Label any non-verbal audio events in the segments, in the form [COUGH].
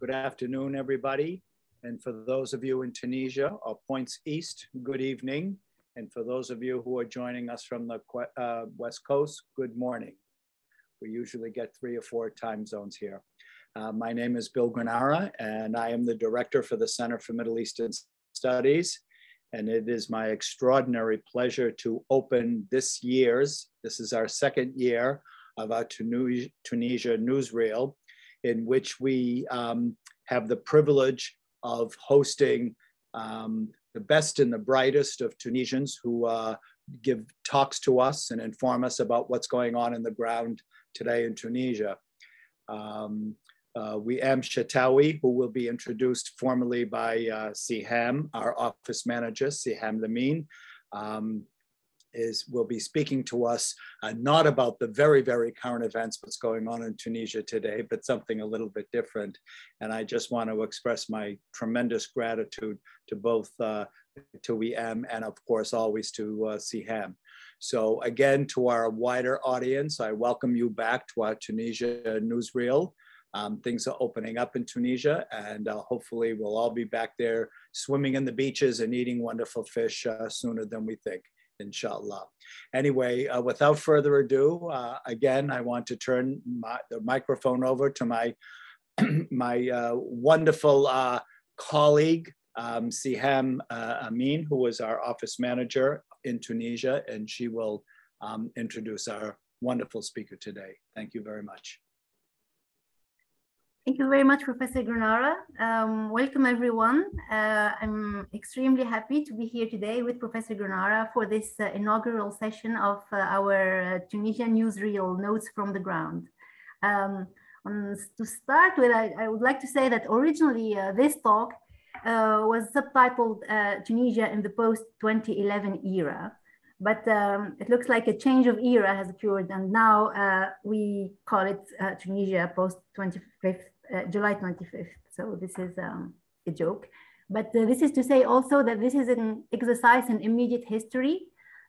Good afternoon, everybody. And for those of you in Tunisia or points east, good evening. And for those of you who are joining us from the uh, West Coast, good morning. We usually get three or four time zones here. Uh, my name is Bill Granara, and I am the director for the Center for Middle Eastern Studies. And it is my extraordinary pleasure to open this year's, this is our second year of our Tunisia, Tunisia newsreel, in which we um, have the privilege of hosting um, the best and the brightest of Tunisians who uh, give talks to us and inform us about what's going on in the ground today in Tunisia. Um, uh, Ouiem Chettaoui, who will be introduced formally by uh, Siham, our office manager, Siham Lamine, um, is will be speaking to us uh, not about the very, very current events, what's going on in Tunisia today, but something a little bit different. And I just want to express my tremendous gratitude to both uh, to Ouiem and of course always to uh. So again, to our wider audience, I welcome you back to our Tunisia newsreel. Um, things are opening up in Tunisia, and uh, hopefully we'll all be back there swimming in the beaches and eating wonderful fish uh, sooner than we think inshallah. Anyway, uh, without further ado, uh, again, I want to turn my, the microphone over to my, [CLEARS THROAT] my uh, wonderful uh, colleague, um, Siham uh, Amin, who is our office manager in Tunisia, and she will um, introduce our wonderful speaker today. Thank you very much. Thank you very much, Professor Granara. Um, welcome, everyone. Uh, I'm extremely happy to be here today with Professor Granara for this uh, inaugural session of uh, our uh, Tunisian newsreel Notes from the Ground. Um, um, to start with, I, I, would like to say that originally uh, this talk uh, was subtitled Tunisia in the post-2011 era but um, it looks like a change of era has occurred and now uh, we call it uh, Tunisia post 25th uh, July 25th. So this is um, a joke. But uh, this is to say also that this is an exercise in immediate history.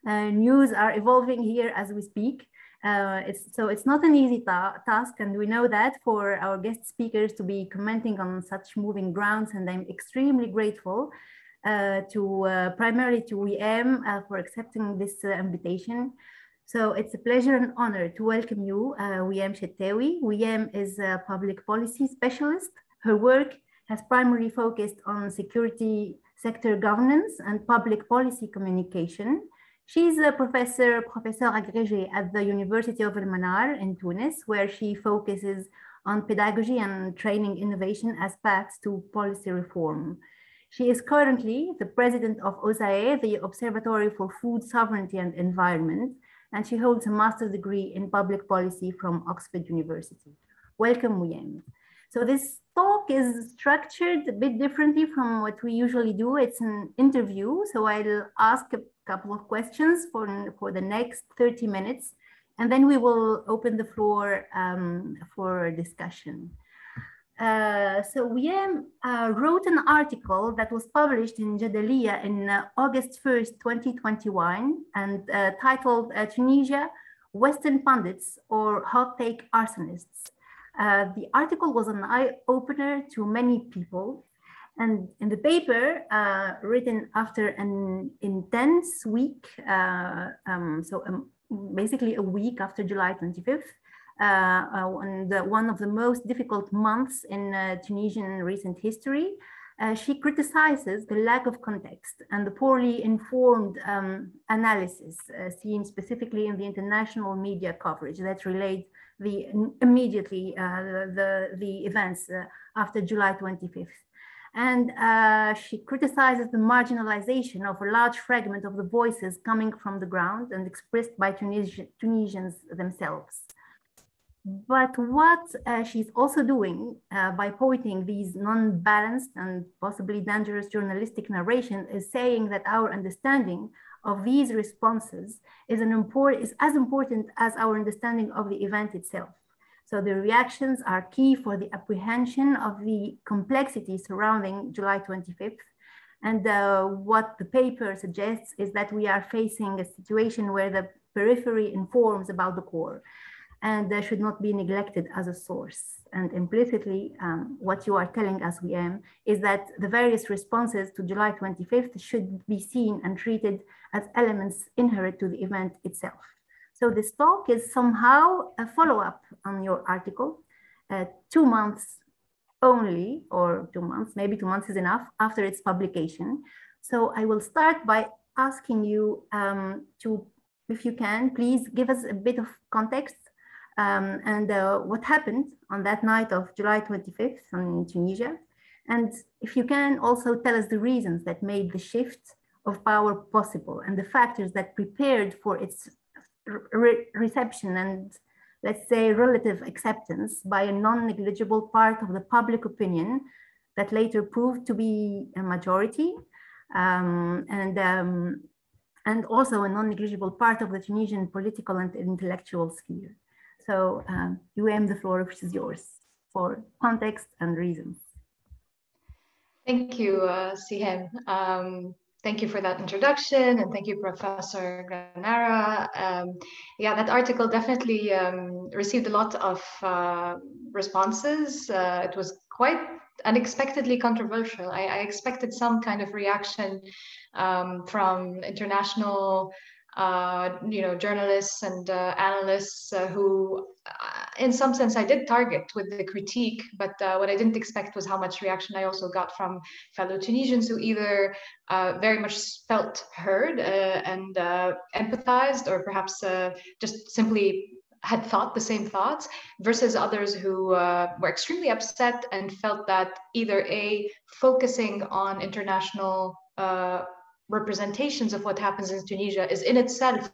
Uh, news are evolving here as we speak. Uh, it's, so it's not an easy ta task, and we know that for our guest speakers to be commenting on such moving grounds, and I'm extremely grateful uh, to uh, primarily to Ouiem for accepting this invitation. So it's a pleasure and honor to welcome you, uh, Chettaoui. Ouiem is a public policy specialist. Her work has primarily focused on security sector governance and public policy communication. She's a professor, professor agrégé at the University of El Manar in Tunis, where she focuses on pedagogy and training innovation as paths to policy reform. She is currently the president of OSAE, the Observatory for Food Sovereignty and Environment, and she holds a master's degree in public policy from Oxford University. Welcome, Ouiem. So this talk is structured a bit differently from what we usually do. It's an interview, so I'll ask a couple of questions for, for the next 30 minutes, and then we will open the floor um, for discussion. Uh, so Ouiem uh, wrote an article that was published in Jadaliyya in uh, August 1st, 2021, and uh, titled uh, Tunisia, Western Pundits or Hot Take Arsonists. the article was an eye-opener to many people. And in the paper, written after an intense week, um, so um, basically a week after July 25th, uh, uh, one of the most difficult months in uh, Tunisian recent history. Uh, she criticizes the lack of context and the poorly informed um, analysis uh, seen specifically in the international media coverage that relate the immediately uh, the, the events after July 25th. And she criticizes the marginalization of a large fragment of the voices coming from the ground and expressed by Tunisians themselves. But what uh, she's also doing uh, by pointing these non-balanced and possibly dangerous journalistic narration is saying that our understanding of these responses is, an import, is as important as our understanding of the event itself. So the reactions are key for the apprehension of the complexity surrounding July 25th. And uh, what the paper suggests is that we are facing a situation where the periphery informs about the core. And they should not be neglected as a source. And implicitly, um, what you are telling us, Ouiem, is that the various responses to July 25th should be seen and treated as elements inherent to the event itself. So this talk is somehow a follow-up on your article, uh, two months only, or two months, maybe two months is enough, after its publication. So I will start by asking you um, to, if you can, please give us a bit of context um, and uh, what happened on that night of July 25th in Tunisia. And if you can also tell us the reasons that made the shift of power possible and the factors that prepared for its re reception and let's say relative acceptance by a non-negligible part of the public opinion that later proved to be a majority um, and um, and also a non-negligible part of the Tunisian political and intellectual sphere. So um, UM, the floor which is yours for context and reasons. Thank you, uh, Sihem. Um, thank you for that introduction and thank you, Professor Granara. Um, yeah, that article definitely um, received a lot of uh, responses. Uh, it was quite unexpectedly controversial. I, I, expected some kind of reaction um, from international uh, you know, journalists and uh, analysts uh, who, uh, in some sense, I did target with the critique. But uh, what I didn't expect was how much reaction I also got from fellow Tunisians who either uh, very much felt heard and empathized, or perhaps just simply had thought the same thoughts, versus others who were extremely upset and felt that either a focusing on international representations of what happens in Tunisia is in itself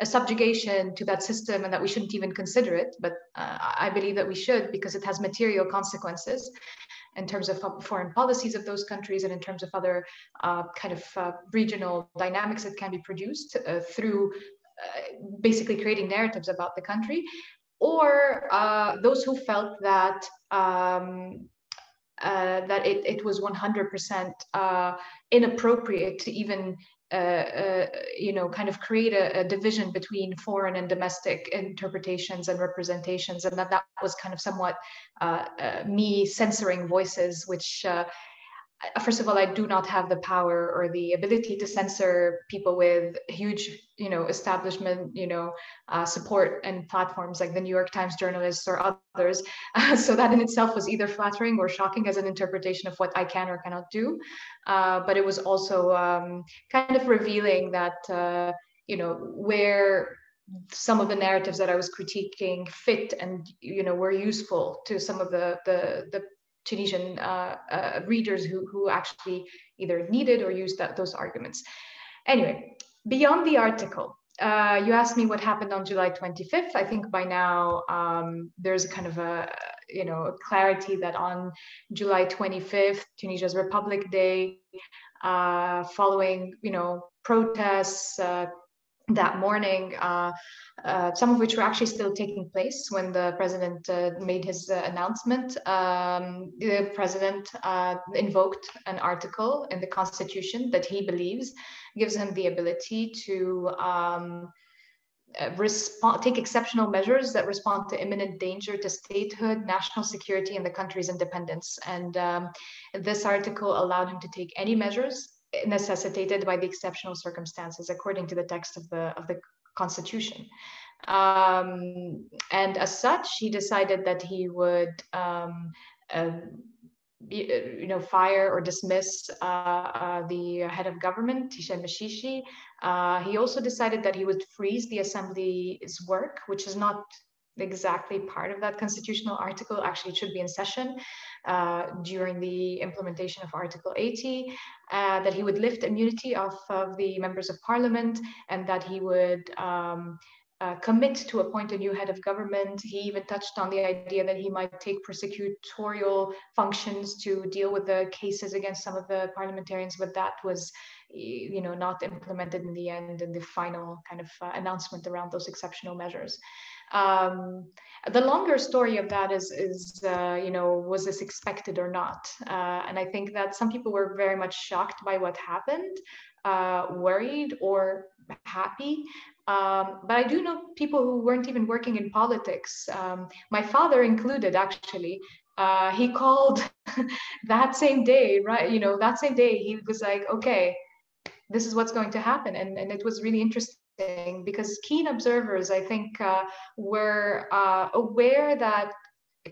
a subjugation to that system and that we shouldn't even consider it. But uh, I believe that we should because it has material consequences in terms of foreign policies of those countries and in terms of other uh, kind of uh, regional dynamics that can be produced uh, through uh, basically creating narratives about the country. Or uh, those who felt that um, that it, it was 100% uh, inappropriate to even uh, uh, you know kind of create a, a, division between foreign and domestic interpretations and representations and that that was kind of somewhat uh, uh, me censoring voices which first of all, I do not have the power or the ability to censor people with huge, you know, establishment, you know, uh, support and platforms like the New York Times journalists or others. [LAUGHS] So that in itself was either flattering or shocking as an interpretation of what I can or cannot do. Uh, but it was also um, kind of revealing that, uh, you know, where some of the narratives that I was critiquing fit and you know were useful to some of the the, the Tunisian uh, uh, readers who, who actually either needed or used that, those arguments. Anyway, beyond the article, uh, you asked me what happened on July 25th. I think by now um, there's a kind of a you know a clarity that on July 25th, Tunisia's Republic Day, uh, following you know protests, uh, that morning, uh, uh, some of which were actually still taking place when the president uh, made his uh, announcement. Um, the president uh, invoked an article in the constitution that he believes gives him the ability to um, uh, respond, take exceptional measures that respond to imminent danger to statehood, national security, and the country's independence. And um, this article allowed him to take any measures necessitated by the exceptional circumstances according to the text of the of the constitution um, and as such he decided that he would um, uh, you know, fire or dismiss uh, uh, the head of government, Hichem Mechichi. Uh, he also decided that he would freeze the assembly's work, which is not exactly part of that constitutional article. Actually, should be in session uh, during the implementation of Article 80, uh, that he would lift immunity of, of the members of parliament and that he would um, uh, commit to appoint a new head of government. He even touched on the idea that he might take prosecutorial functions to deal with the cases against some of the parliamentarians, but that was, you know, not implemented in the end in the final kind of uh, announcement around those exceptional measures. Um, the longer story of that is, is uh, you know, was this expected or not? Uh, and I think that some people were very much shocked by what happened, uh, worried or happy. Um, but I do know people who weren't even working in politics. Um, my father included, actually. Uh, he called [LAUGHS] that same day, right? You know, that same day, he was like, okay, this is what's going to happen. And, and it was really interesting because keen observers, I think, uh, were uh, aware that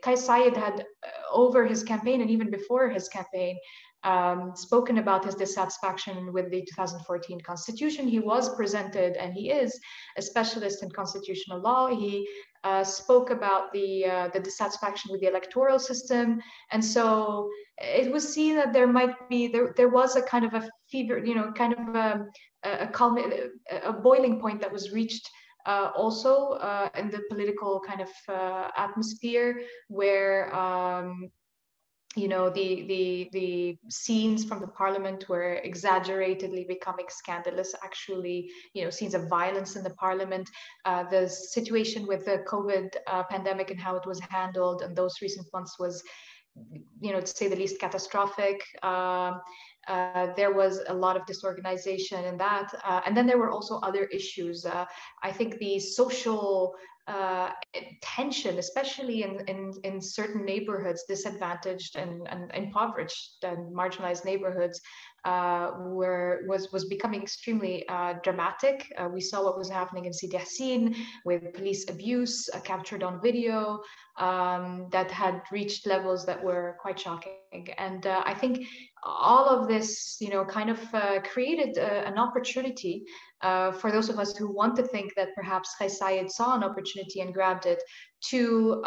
Kais Saied had, uh, over his campaign and even before his campaign, um, spoken about his dissatisfaction with the 2014 constitution. He was presented, and he is a specialist in constitutional law. He uh, spoke about the uh, the dissatisfaction with the electoral system, and so it was seen that there might be there there was a kind of a fever, you know, kind of um, a a, a boiling point that was reached. Uh, also uh, in the political kind of uh, atmosphere where um, you know the the the scenes from the parliament were exaggeratedly becoming scandalous actually you know scenes of violence in the parliament uh, the situation with the covid uh, pandemic and how it was handled in those recent months was you know to say the least catastrophic um, uh, there was a lot of disorganization in that. Uh, and then there were also other issues. Uh, I think the social uh, tension, especially in, in, in certain neighborhoods, disadvantaged and, and impoverished and marginalized neighborhoods, uh, were was was becoming extremely uh, dramatic. We saw what was happening in Sidi Hassine with police abuse captured on video um, that had reached levels that were quite shocking. And I think all of this, you know, kind of uh, created an opportunity for those of us who want to think that perhaps Kais Saied saw an opportunity and grabbed it to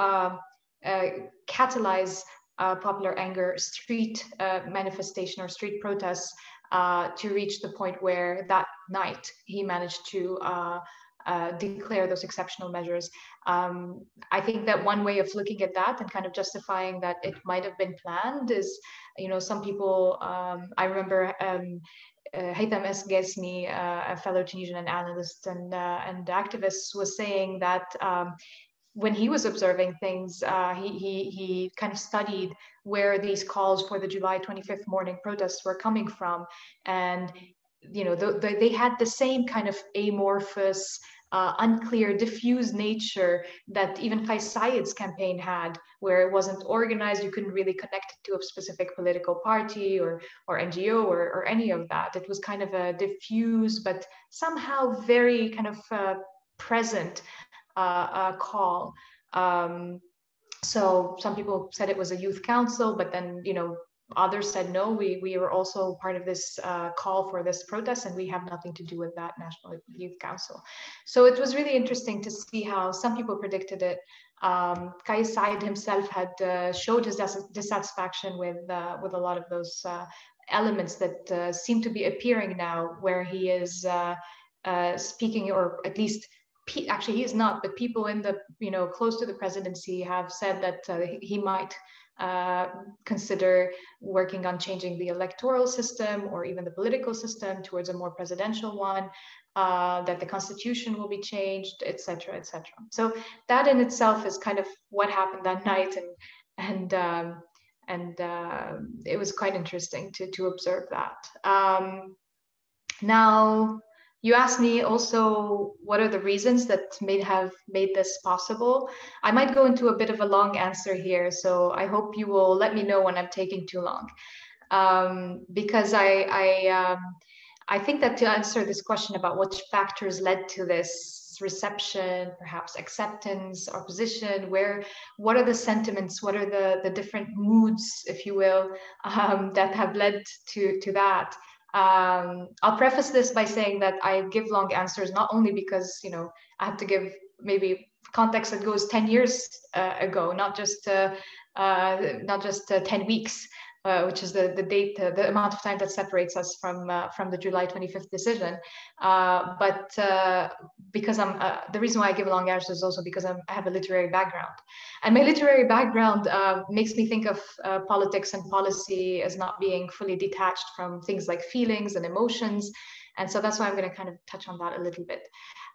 catalyze uh, popular anger street uh, manifestation or street protests uh, to reach the point where that night he managed to uh, uh, declare those exceptional measures. Um, I think that one way of looking at that and kind of justifying that it might have been planned is, you know, some people, um, I remember um, uh, Haytham Es Gesmi, uh, a fellow Tunisian analyst and, uh, and activist, was saying that um, when he was observing things, uh, he, he, he kind of studied where these calls for the July 25th morning protests were coming from. And, you know, the, the, they had the same kind of amorphous, uh, unclear, diffuse nature that even Kais Saied's campaign had, where it wasn't organized, you couldn't really connect it to a specific political party or, or NGO or, or any of that. It was kind of a diffuse, but somehow very kind of uh, present uh, call. Um, so some people said it was a youth council, but then you know others said no. We we were also part of this uh, call for this protest, and we have nothing to do with that National Youth Council. So it was really interesting to see how some people predicted it. Um, Kais Saied himself had uh, showed his dis- dissatisfaction with uh, with a lot of those uh, elements that uh, seem to be appearing now, where he is uh, speaking or at least actually he is not, but people in the you know close to the presidency have said that he might uh, consider working on changing the electoral system or even the political system towards a more presidential one. Uh, that the constitution will be changed, etc., etc. So that in itself is kind of what happened that [LAUGHS] night, and and um, and uh, it was quite interesting to to observe that. Um, now you asked me also what are the reasons that may have made this possible. I might go into a bit of a long answer here, so I hope you will let me know when I'm taking too long. Um, because I, I, um, I think that to answer this question about which factors led to this reception, perhaps acceptance, opposition, where, what are the sentiments, what are the, the different moods, if you will, [LAUGHS] um, that have led to, to that. Um, I'll preface this by saying that I give long answers not only because you know I have to give maybe context that goes 10 years uh, ago, not just uh, uh, not just uh, 10 weeks, uh, which is the, the date, uh, the amount of time that separates us from uh, from the July 25th decision. Uh, but uh, because I'm the reason why I give a long answer is also because I'm, i have a literary background, and my literary background makes me think of politics and policy as not being fully detached from things like feelings and emotions, and so that's why I'm going to kind of touch on that a little bit.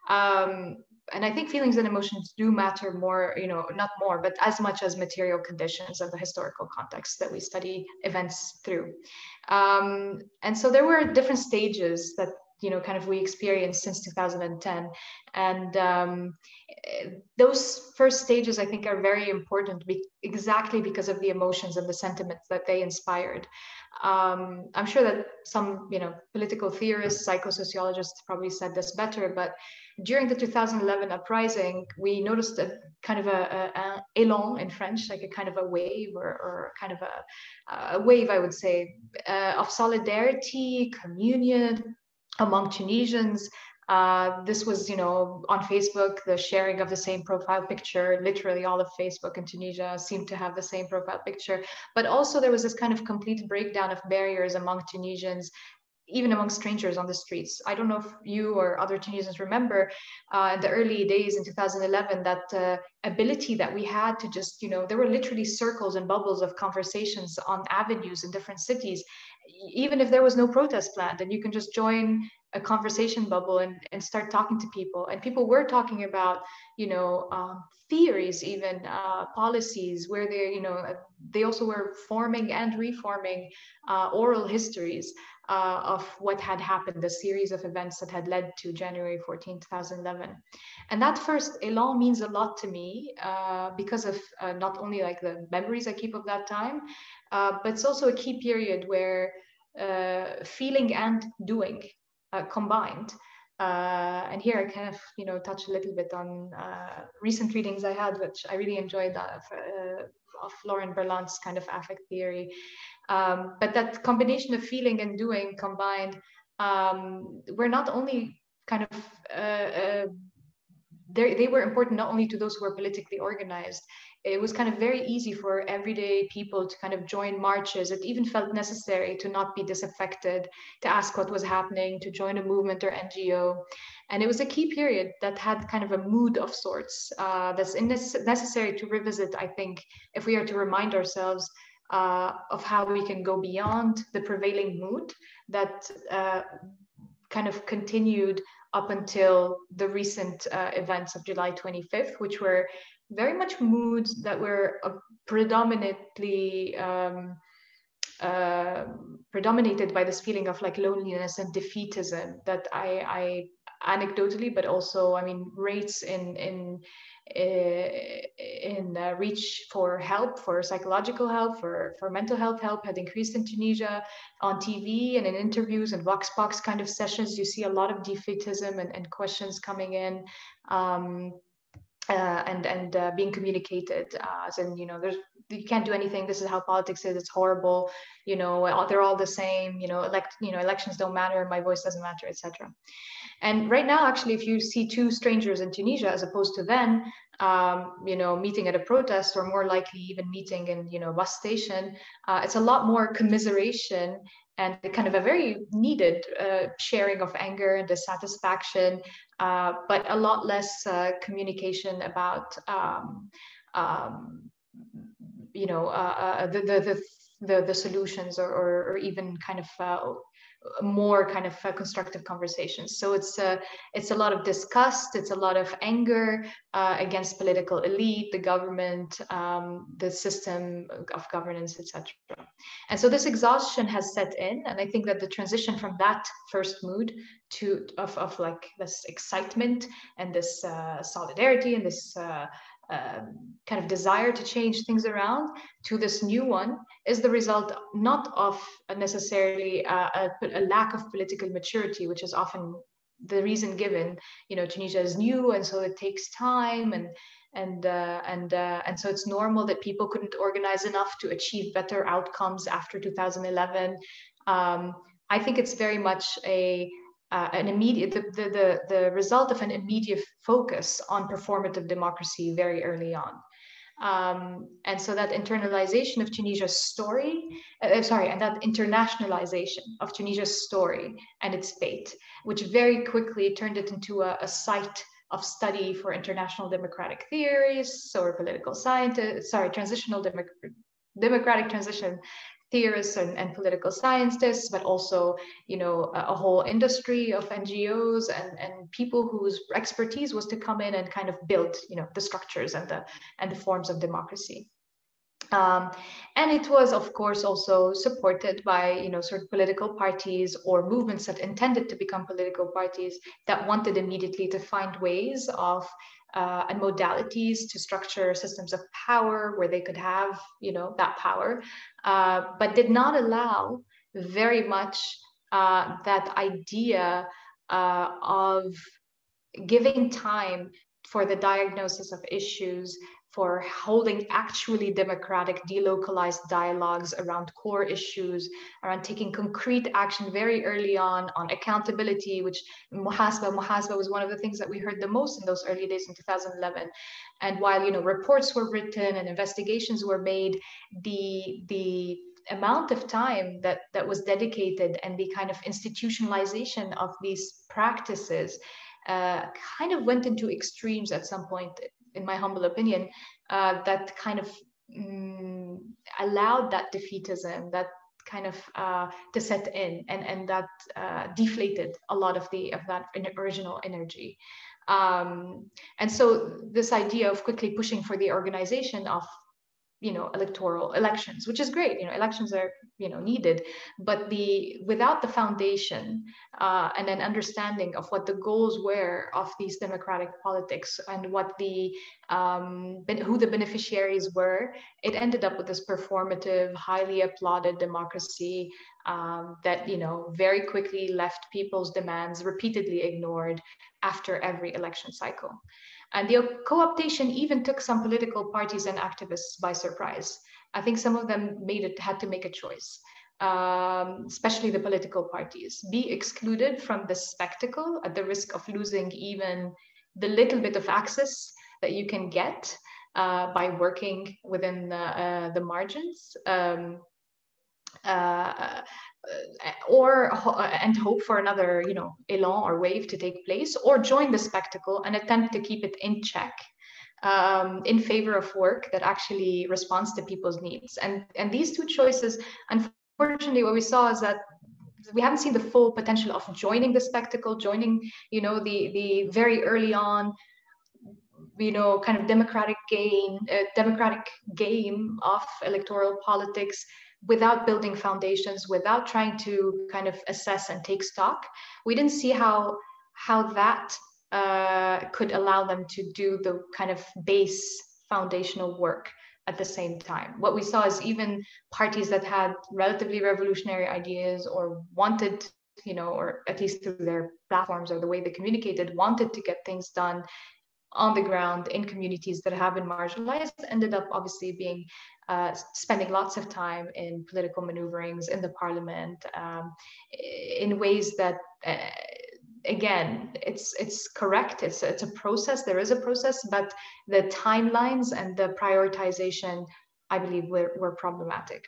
Um, and I think feelings and emotions do matter more, you know, not more, but as much as material conditions of the historical context that we study events through. Um, and so there were different stages that you know kind of we experienced since 2010 and um, those first stages i think are very important be- exactly because of the emotions and the sentiments that they inspired. Um, i'm sure that some you know political theorists psychosociologists probably said this better but during the 2011 uprising we noticed a kind of a, a, a élan in french like a kind of a wave or, or kind of a, a wave i would say uh, of solidarity communion among Tunisians. Uh, this was, you know, on Facebook, the sharing of the same profile picture, literally all of Facebook in Tunisia seemed to have the same profile picture. But also there was this kind of complete breakdown of barriers among Tunisians even among strangers on the streets. I don't know if you or other Tunisians remember uh, in the early days in 2011 that uh, ability that we had to just, you know, there were literally circles and bubbles of conversations on avenues in different cities. Even if there was no protest planned and you can just join a conversation bubble and, and start talking to people. And people were talking about you know um, theories even uh, policies where they you know they also were forming and reforming uh, oral histories uh, of what had happened the series of events that had led to january 14 2011 and that first elan means a lot to me uh, because of uh, not only like the memories i keep of that time uh, but it's also a key period where uh, feeling and doing uh, combined. Uh, and here I kind of, you know, touch a little bit on uh, recent readings I had, which I really enjoyed that of, of Lauren Berlant's kind of affect theory. Um, but that combination of feeling and doing combined, um, were not only kind of they were important not only to those who were politically organized it was kind of very easy for everyday people to kind of join marches. It even felt necessary to not be disaffected, to ask what was happening, to join a movement or NGO. And it was a key period that had kind of a mood of sorts uh, that's necessary to revisit, I think, if we are to remind ourselves uh, of how we can go beyond the prevailing mood that uh, kind of continued up until the recent uh, events of July 25th, which were very much moods that were uh, predominantly um, uh, predominated by this feeling of like loneliness and defeatism that I, I anecdotally, but also I mean rates in in in uh, reach for help, for psychological help, for for mental health help had increased in Tunisia. On TV and in interviews and Vox Voxbox kind of sessions. You see a lot of defeatism and, and questions coming in. Um, uh, and and uh, being communicated uh, as in you know there's you can't do anything. This is how politics is. It's horrible. You know they're all the same. You know elect you know elections don't matter. My voice doesn't matter etc and right now actually if you see two strangers in tunisia as opposed to then um, you know meeting at a protest or more likely even meeting in you know bus station uh, it's a lot more commiseration and kind of a very needed uh, sharing of anger and dissatisfaction, uh, but a lot less uh, communication about, um, um, you know, uh, uh, the, the, the, the, solutions or, or, or even kind of uh, more kind of uh, constructive conversations. So it's a, uh, it's a lot of disgust, it's a lot of anger uh, against political elite, the government, um, the system of governance, etc. And so this exhaustion has set in, and I think that the transition from that first mood to of, of like this excitement and this uh, solidarity and this uh, um, kind of desire to change things around to this new one is the result not of necessarily a, a, a, lack of political maturity, which is often the reason given. You know, Tunisia is new, and so it takes time, and and uh, and uh, and so it's normal that people couldn't organize enough to achieve better outcomes after 2011. Um, I think it's very much a uh, an immediate the, the, the, the result of an immediate focus on performative democracy very early on. Um, and so that internalization of Tunisia's story, uh, uh, sorry, and that internationalization of Tunisia's story and its fate, which very quickly turned it into a, a site of study for international democratic theories, or political scientists, sorry, transitional democratic transition theorists and, and, political scientists, but also, you know, a, a, whole industry of NGOs and, and people whose expertise was to come in and kind of build, you know, the structures and the and the forms of democracy. Um, and it was, of course, also supported by, you know, sort of political parties or movements that intended to become political parties that wanted immediately to find ways of uh, and modalities to structure systems of power where they could have, you know, that power, uh, but did not allow very much uh, that idea uh, of giving time for the diagnosis of issues for holding actually democratic, delocalized dialogues around core issues, around taking concrete action very early on on accountability, which muhasba, muhasba was one of the things that we heard the most in those early days in 2011. And while you know reports were written and investigations were made, the the amount of time that that was dedicated and the kind of institutionalization of these practices uh, kind of went into extremes at some point in my humble opinion, uh, that kind of mm, allowed that defeatism, that kind of uh, to set in, and and that uh, deflated a lot of the of that original energy. Um, and so this idea of quickly pushing for the organization of you know electoral elections which is great you know elections are you know needed. But the without the foundation uh, and an understanding of what the goals were of these democratic politics and what the um, who the beneficiaries were it ended up with this performative highly applauded democracy um, that you know very quickly left people's demands repeatedly ignored after every election cycle and the co-optation even took some political parties and activists by surprise. I think some of them made it had to make a choice, um, especially the political parties, be excluded from the spectacle at the risk of losing even the little bit of access that you can get uh, by working within the, uh, the margins. Um, uh, or uh, and hope for another you know elan or wave to take place or join the spectacle and attempt to keep it in check um, in favor of work that actually responds to people's needs. And and these two choices unfortunately what we saw is that we haven't seen the full potential of joining the spectacle joining you know the the very early on you know kind of democratic game uh, democratic game of electoral politics without building foundations, without trying to kind of assess and take stock, we didn't see how how that uh, could allow them to do the kind of base foundational work at the same time. What we saw is even parties that had relatively revolutionary ideas or wanted, you know, or at least through their platforms or the way they communicated, wanted to get things done on the ground in communities that have been marginalized, ended up obviously being uh, spending lots of time in political maneuverings in the parliament um, in ways that uh, again it's it's correct it's it's a process there is a process but the timelines and the prioritization i believe were, were problematic.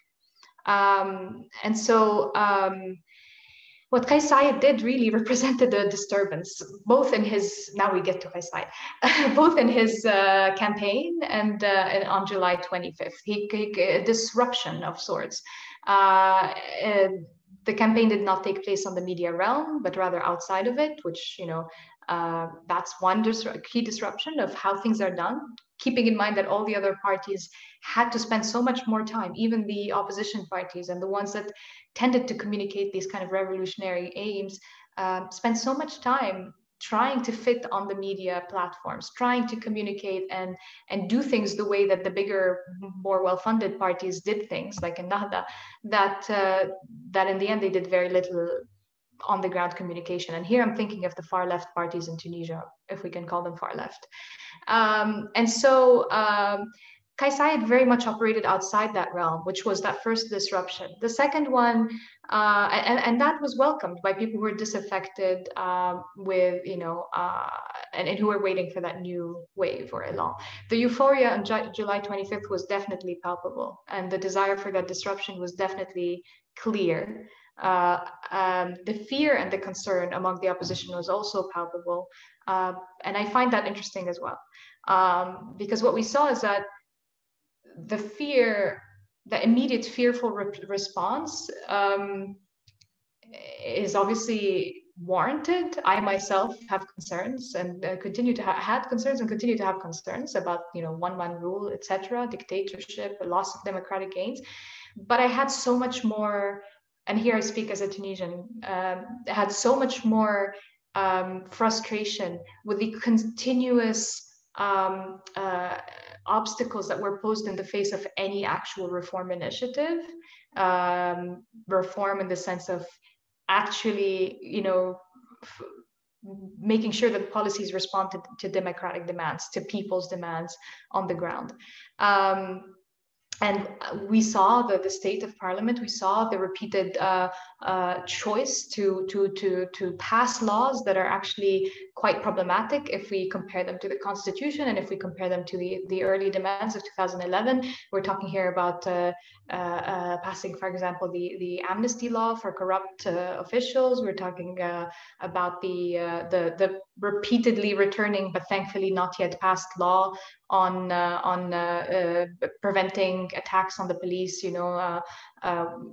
Um, and so um, what Kais Saied did really represented a disturbance, both in his, now we get to Kais Saied, [LAUGHS] both in his uh, campaign and, uh, on July 25th. He, he, a disruption of sorts. Uh, the campaign did not take place on the media realm, but rather outside of it, which, you know, uh, that's one dis key disruption of how things are done, keeping in mind that all the other parties had to spend so much more time, even the opposition parties and the ones that tended to communicate these kind of revolutionary aims, uh, spend so much time trying to fit on the media platforms, trying to communicate and and do things the way that the bigger, more well-funded parties did things, like Ennahda, that uh, that in the end they did very little on the ground communication. And here I'm thinking of the far left parties in Tunisia, if we can call them far left. Um, and so um, Kais Saied very much operated outside that realm, which was that first disruption. The second one, uh, and, and that was welcomed by people who were disaffected um, with, you know, uh, and, and who were waiting for that new wave or elan. The euphoria on J July 25th was definitely palpable, and the desire for that disruption was definitely clear. Uh, um, the fear and the concern among the opposition was also palpable. Uh, and I find that interesting as well. Um, because what we saw is that the fear, the immediate fearful re response um, is obviously warranted. I myself have concerns and uh, continue to have had concerns and continue to have concerns about, you know, one man rule, etc., dictatorship, loss of democratic gains. But I had so much more, and here I speak as a Tunisian, um, had so much more um, frustration with the continuous um, uh, obstacles that were posed in the face of any actual reform initiative. Um, reform in the sense of actually, you know, making sure that policies respond to, to, democratic demands, to people's demands on the ground. Um, and we saw the, the state of parliament, we saw the repeated uh, uh, choice to, to, to, to pass laws that are actually quite problematic if we compare them to the constitution and if we compare them to the, the early demands of 2011. We're talking here about uh, uh, uh, passing, for example, the, the amnesty law for corrupt uh, officials. We're talking about the, the, the repeatedly returning, but thankfully not yet passed law on uh, on uh, uh, preventing attacks on the police you know um,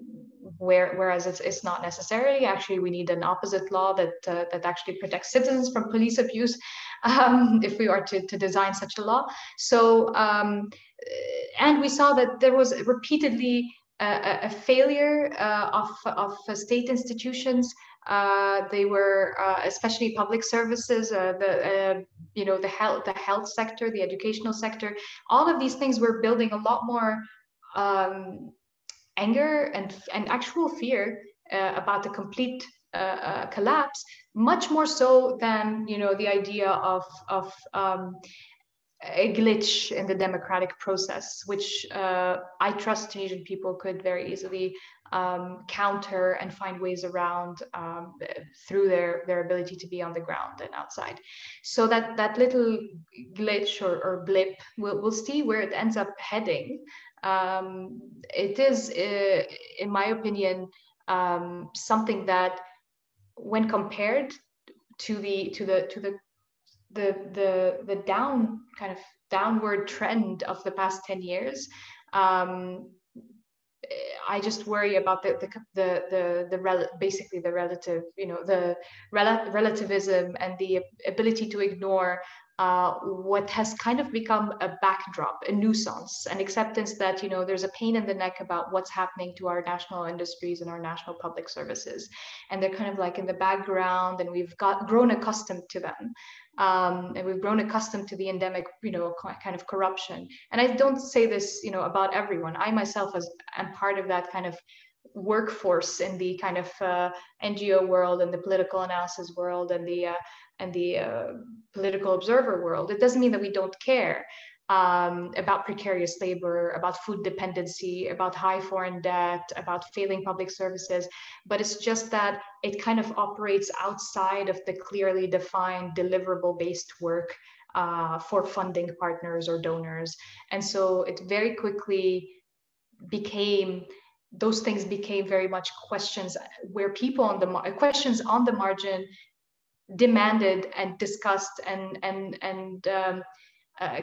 where, whereas it's, it's not necessary. Actually, we need an opposite law that uh, that actually protects citizens from police abuse [LAUGHS] um, if we are to, to design such a law. So, um, and we saw that there was repeatedly a, a failure uh, of, of state institutions. Uh, they were uh, especially public services, uh, the uh, you know the health the health sector, the educational sector. All of these things were building a lot more um, anger and, and actual fear uh, about the complete uh, uh, collapse, much more so than you know the idea of of um, a glitch in the democratic process, which uh, I trust Tunisian people could very easily um, counter and find ways around um, through their, their ability to be on the ground and outside. So that, that little glitch or, or blip, we'll, we'll see where it ends up heading um, it is, uh, in my opinion, um, something that, when compared to the to the to the the the the down kind of downward trend of the past 10 years um, I just worry about the the the the, the rel- basically the relative you know the rel- relativism and the ability to ignore uh, what has kind of become a backdrop, a nuisance, an acceptance that you know there's a pain in the neck about what's happening to our national industries and our national public services, and they're kind of like in the background, and we've got grown accustomed to them, um, and we've grown accustomed to the endemic, you know, kind of corruption. And I don't say this, you know, about everyone. I myself as am part of that kind of workforce in the kind of uh, NGO world and the political analysis world and the uh, and the uh, political observer world. It doesn't mean that we don't care um, about precarious labor, about food dependency, about high foreign debt, about failing public services, but it's just that it kind of operates outside of the clearly defined deliverable based work uh, for funding partners or donors. And so it very quickly became those things became very much questions where people on the questions on the margin demanded and discussed and and and um, uh,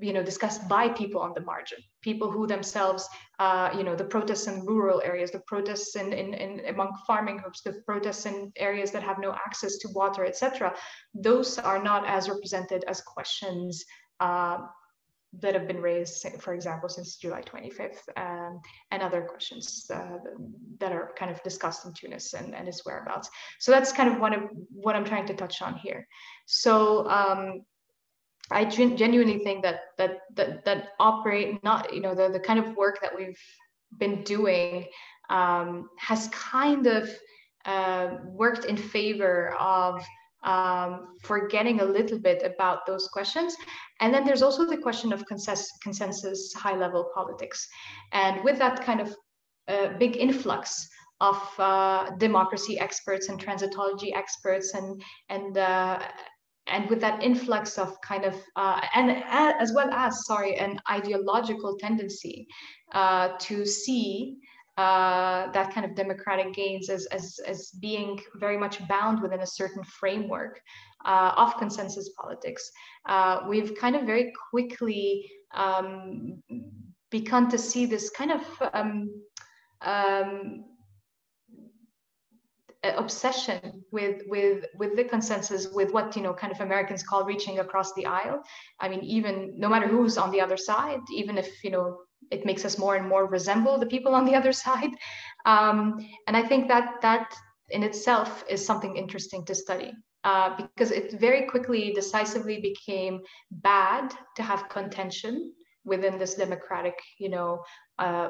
you know discussed by people on the margin. People who themselves uh, you know the protests in rural areas the protests in, in, in among farming groups the protests in areas that have no access to water etc those are not as represented as questions uh, that have been raised, for example, since July 25th, um, and other questions uh, that are kind of discussed in Tunis and, and its whereabouts. So that's kind of one of what I'm trying to touch on here. So um, I gen genuinely think that that that that operate not you know the the kind of work that we've been doing um, has kind of uh, worked in favor of um, forgetting a little bit about those questions. And then there's also the question of consensus, consensus high level politics. And with that kind of uh, big influx of uh, democracy experts and transitology experts and, and, uh, and with that influx of kind of, uh, and as well as, sorry, an ideological tendency uh, to see uh, that kind of democratic gains as, as, as being very much bound within a certain framework uh, of consensus politics. Uh, we've kind of very quickly um, begun to see this kind of um, um, obsession with with with the consensus with what you know kind of americans call reaching across the aisle i mean even no matter who's on the other side even if you know it makes us more and more resemble the people on the other side. Um, and i think that that in itself is something interesting to study uh, because it very quickly decisively became bad to have contention within this democratic you know uh,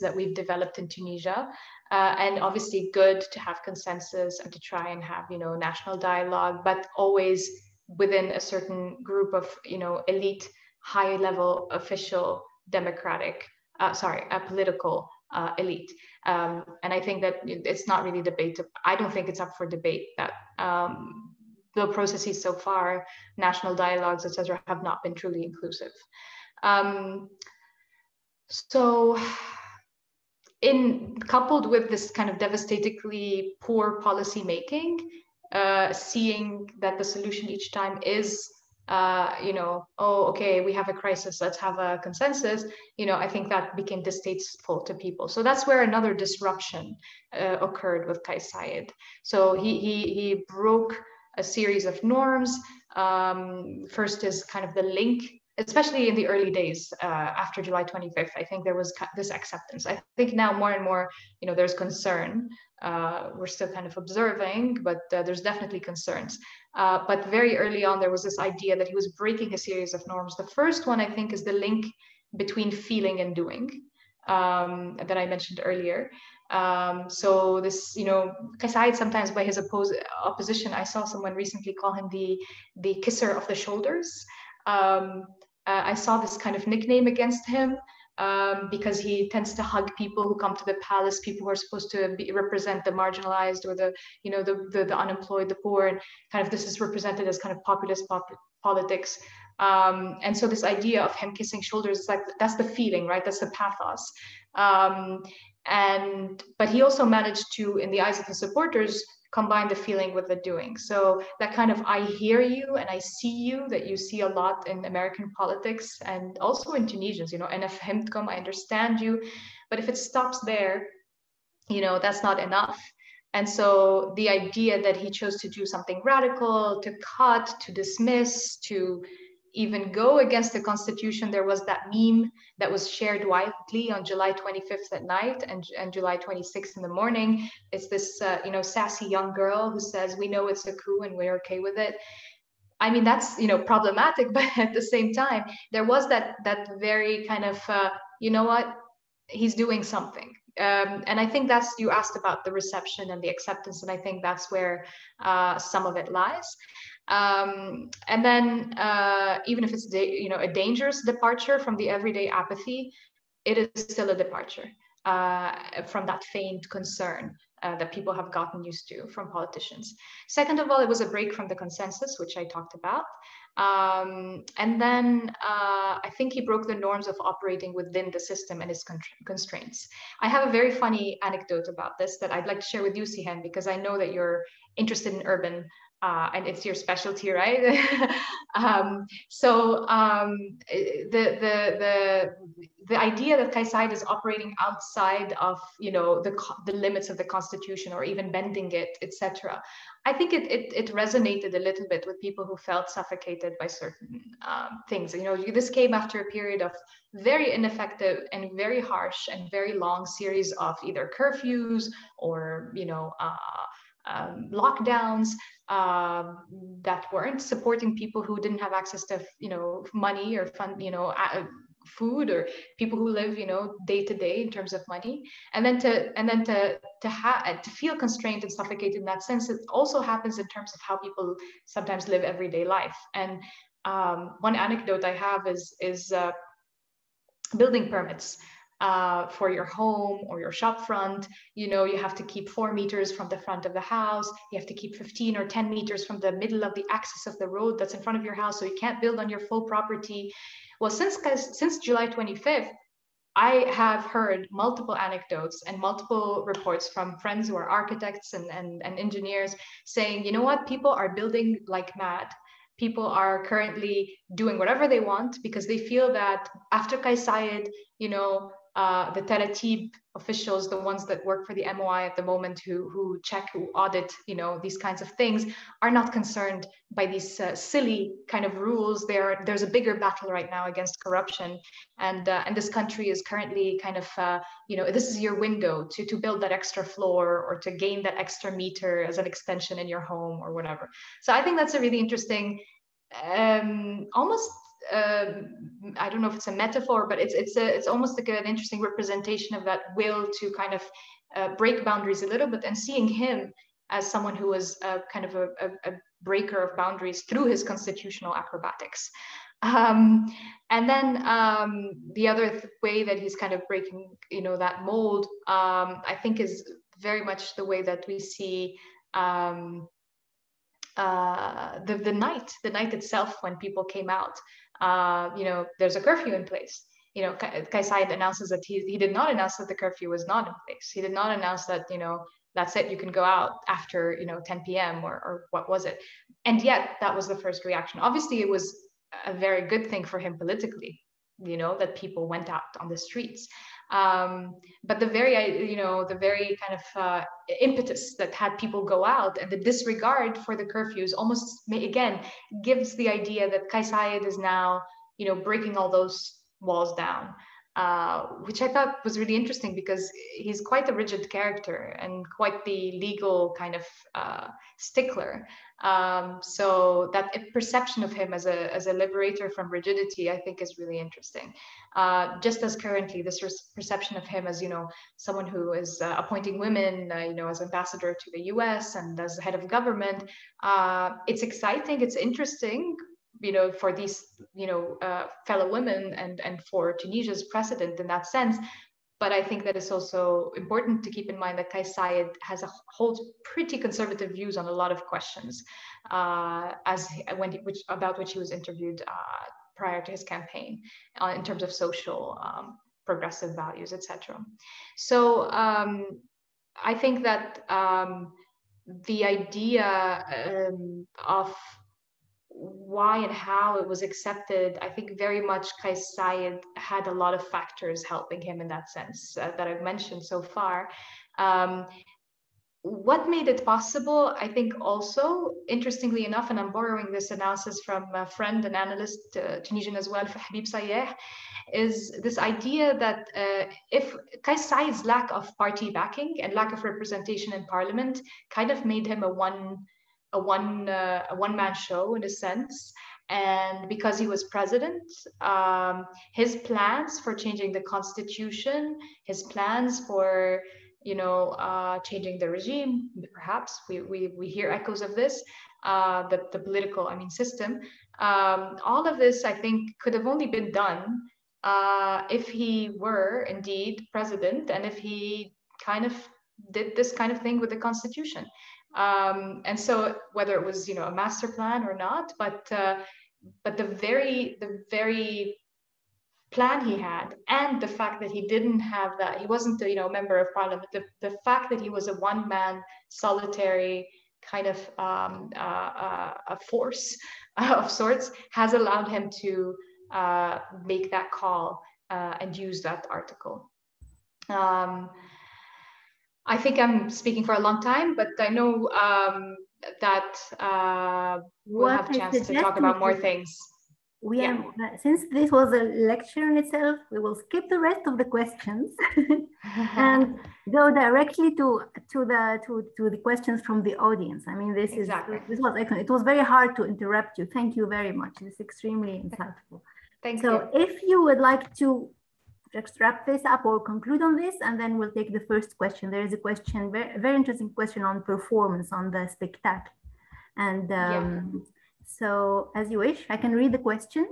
that we've developed in tunisia. Uh, and obviously good to have consensus and to try and have you know national dialogue but always within a certain group of you know elite high level official democratic uh, sorry a political uh, elite. Um, and i think that it's not really debate i don't think it's up for debate that um, the processes so far national dialogues etc have not been truly inclusive. Um, so in coupled with this kind of devastatingly poor policy making, uh, seeing that the solution each time is, uh, you know, oh, okay, we have a crisis, let's have a consensus. You know, I think that became distasteful to people. So that's where another disruption uh, occurred with Kais Saied. So he he he broke a series of norms. Um, first is kind of the link especially in the early days uh, after July 25th, I think there was this acceptance. I think now more and more, you know, there's concern. Uh, we're still kind of observing, but uh, there's definitely concerns. Uh, but very early on, there was this idea that he was breaking a series of norms. The first one, I think, is the link between feeling and doing um, that I mentioned earlier. Um, so this, you know, Kais Saied sometimes by his oppos opposition, I saw someone recently call him the the kisser of the shoulders. Um, uh, I saw this kind of nickname against him um, because he tends to hug people who come to the palace, people who are supposed to be, represent the marginalized or the, you know, the, the, the, unemployed, the poor, and kind of this is represented as kind of populist pop politics. Um, and so this idea of him kissing shoulders is like that's the feeling, right? That's the pathos. Um, and but he also managed to, in the eyes of his supporters, combine the feeling with the doing. So that kind of I hear you and I see you that you see a lot in American politics and also in Tunisians, you know, and if I understand you. But if it stops there, you know, that's not enough. And so the idea that he chose to do something radical, to cut, to dismiss, to even go against the constitution. There was that meme that was shared widely on July 25th at night and, and July 26th in the morning. It's this, uh, you know, sassy young girl who says, we know it's a coup and we're okay with it. I mean, that's, you know, problematic, [LAUGHS] but at the same time, there was that, that very kind of, uh, you know what, he's doing something. Um, and I think that's you asked about the reception and the acceptance, and I think that's where uh, some of it lies. Um, and then uh, even if it's you know a dangerous departure from the everyday apathy, it is still a departure uh, from that feigned concern uh, that people have gotten used to from politicians. Second of all, it was a break from the consensus, which I talked about. Um, and then uh, I think he broke the norms of operating within the system and its con constraints. I have a very funny anecdote about this that I'd like to share with you, Sihan, because I know that you're interested in urban uh, and it's your specialty, right? [LAUGHS] um, so um, the the the the idea that Kais Saied is operating outside of you know the the limits of the constitution or even bending it, etc. I think it, it, it resonated a little bit with people who felt suffocated by certain um, things. You know, this came after a period of very ineffective and very harsh and very long series of either curfews or you know. Uh, um, lockdowns uh, that weren't supporting people who didn't have access to you know money or fund you know uh, food or people who live you know day to day in terms of money. And then to and then to to have to feel constrained and suffocated in that sense it also happens in terms of how people sometimes live everyday life. And um, one anecdote i have is is uh, building permits uh, for your home or your shop front. You know, you have to keep four meters from the front of the house. You have to keep 15 or 10 meters from the middle of the axis of the road that's in front of your house. So you can't build on your full property. Well, since, since July 25th, I have heard multiple anecdotes and multiple reports from friends who are architects and, and, and engineers saying, you know what, people are building like mad people are currently doing whatever they want because they feel that after Kais Saied, you know, uh, the telatib officials, the ones that work for the MOI at the moment, who who check, who audit, you know, these kinds of things, are not concerned by these uh, silly kind of rules. There, there's a bigger battle right now against corruption, and uh, and this country is currently kind of, uh, you know, this is your window to to build that extra floor or to gain that extra meter as an extension in your home or whatever. So I think that's a really interesting, um, almost um, I don't know if it's a metaphor, but it's it's a, it's almost like an interesting representation of that will to kind of uh, break boundaries a little bit, and seeing him as someone who was uh, kind of a, a, a, breaker of boundaries through his constitutional acrobatics. Um, and then um, the other th way that he's kind of breaking, you know, that mold, um, I think is very much the way that we see um, uh, the, the night, the night itself when people came out uh, you know, there's a curfew in place. You know, Kais Saied announces that he, he did not announce that the curfew was not in place. He did not announce that, you know, that's it, you can go out after, you know, 10 p.m. or, or what was it? And yet that was the first reaction. Obviously, it was a very good thing for him politically, you know, that people went out on the streets. Um, but the very, you know, the very kind of uh, impetus that had people go out and the disregard for the curfews almost, again, gives the idea that Kais Saied is now, you know, breaking all those walls down. Uh, which I thought was really interesting because he's quite a rigid character and quite the legal kind of uh, stickler. Um, so that perception of him as a, as a liberator from rigidity, I think is really interesting. Uh, just as currently this perception of him as, you know, someone who is uh, appointing women, uh, you know, as ambassador to the US and as head of government, uh, it's exciting, it's interesting, you know, for these, you know, uh, fellow women and, and for Tunisia's precedent in that sense. But I think that it's also important to keep in mind that Kais Saied has a holds pretty conservative views on a lot of questions, uh, as when he, which about which he was interviewed uh, prior to his campaign, uh, in terms of social um, progressive values, etc. So um, I think that um, the idea um, of why and how it was accepted, I think very much Kais Saied had a lot of factors helping him in that sense uh, that I've mentioned so far. Um, what made it possible, I think also, interestingly enough, and I'm borrowing this analysis from a friend and analyst, uh, Tunisian as well, Habib Sayah, is this idea that uh, if Kais Saied's lack of party backing and lack of representation in parliament kind of made him a one a one uh, a one man show in a sense. And because he was president um, his plans for changing the constitution his plans for you know uh, changing the regime perhaps we, we, we hear echoes of this uh, the, the political i mean system um, all of this i think could have only been done uh, if he were indeed president and if he kind of did this kind of thing with the constitution um, and so whether it was, you know, a master plan or not, but uh, but the very the very plan he had and the fact that he didn't have that he wasn't a you know member of parliament the, the fact that he was a one man solitary kind of um, uh, uh, a force [LAUGHS] of sorts has allowed him to uh, make that call uh, and use that article. Um, I think I'm speaking for a long time, but I know um, that uh, we'll have a chance to talk about more things. We yeah. are, uh, since this was a lecture in itself, we will skip the rest of the questions [LAUGHS] and go directly to to the to, to the questions from the audience. I mean, this exactly. is this was excellent. It was very hard to interrupt you. Thank you very much. It's extremely insightful. Thank you. so you. if you would like to just wrap this up or conclude on this, and then we'll take the first question. There is a question, very, very interesting question on performance on the spectacle. And um, yeah. so as you wish, I can read the question